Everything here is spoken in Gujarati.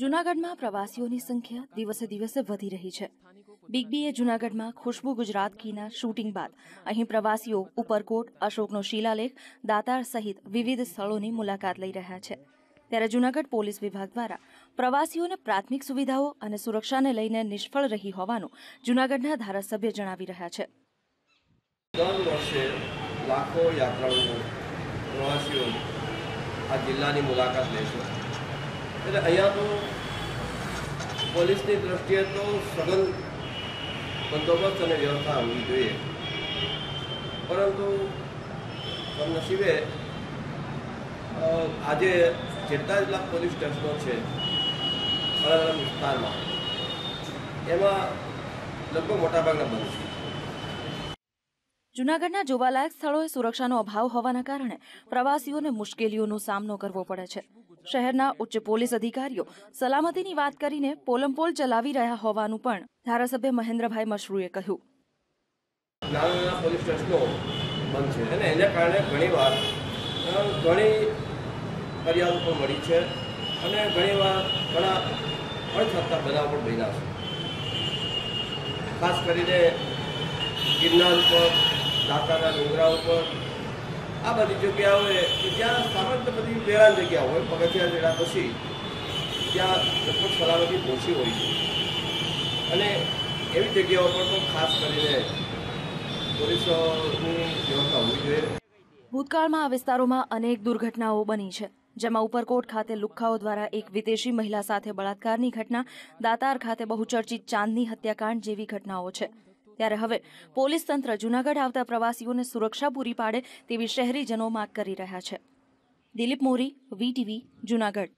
જૂનાગઢમાં પ્રવાસીઓની સંખ્યા દિવસે દિવસે વધી રહી છે. બિગ બીએ જૂનાગઢમાં ખુશ્બુ ગુજરાત કીના શૂટિંગ બાદ અહીં પ્રવાસીઓ ઉપરકોટ અશોકનો શિલાલેખ દાતાર સહિત વિવિધ સ્થળોની મુલાકાત લઈ રહ્યા છે. ત્યારે જૂનાગઢ પોલીસ વિભાગ દ્વારા પ્રવાસીઓને પ્રાથમિક સુવિધાઓ અને સુરક્ષાને લઈને નિષ્ફળ રહી હોવાનું જૂનાગઢના ધારાસભ્ય જણાવી રહ્યા છે. દર વર્ષે લાખો યાત્રાળુઓ પ્રવાસીઓ આ જિલ્લાની મુલાકાત લે છે. એટલે અહીંયા તો પોલીસની દ્રષ્ટિએ તો સઘન બંદોબસ્ત અને વ્યવસ્થા હોવી જોઈએ. પરંતુ કમનસીબે આજે જેટલા જેટલા પોલીસ સ્ટેશનો છે અલગ અલગ વિસ્તારમાં, એમાં લગભગ મોટાભાગના બંધ છે. જૂનાગઢના જોવાલાયક સ્થળોએ સુરક્ષાનો અભાવ હોવાના કારણે પ્રવાસીઓને મુશ્કેલીઓનો સામનો કરવો પડે છે. શહેરના ઉચ્ચ પોલીસ અધિકારીઓ સલામતીની વાત કરીને પોલમપોલ ચલાવી રહ્યા હોવાનું પણ ધારાસભ્ય મહેન્દ્રભાઈ મશરૂએ કહ્યું. ફરિયાદો પણ મળી છે અને ઘણીવાર ઘણા અણથકતા બનાવ પણ બન્યા છે. ખાસ કરીને ગિરનાર ઉપર દાતાના ડુંગરા ઉપર આ બધી જગ્યાઓએ કે સામાન્ય બધી વેરાન જગ્યા હોય, પગથિયા વેળા પછી ત્યાં લગભગ સલામતી ઓછી હોય છે. અને એવી જગ્યાઓ પર તો ખાસ કરીને પોલીસની વ્યવસ્થા હોવી જોઈએ. ભૂતકાળમાં આ વિસ્તારોમાં અનેક દુર્ઘટનાઓ બની છે, જેમાં ઉપરકોટ ખાતે લુખ્ખાઓ દ્વારા એક વિદેશી મહિલા સાથે બળાત્કારની ઘટના, દાતાર ખાતે બહુચર્ચિત ચાંદની હત્યાકાંડ જેવી ઘટનાઓ છે. ત્યારે હવે પોલીસ તંત્ર જૂનાગઢ આવતા પ્રવાસીઓને સુરક્ષા પૂરી પાડે તેવી શહેરીજનો માંગ કરી રહ્યા છે. દિલીપ મોરી વીટીવી જૂનાગઢ.